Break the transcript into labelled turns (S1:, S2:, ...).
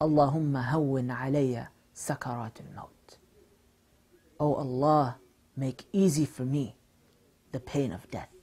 S1: Allahumma هون alayya sakarat al-maut. Oh Allah, make easy for me the pain of death.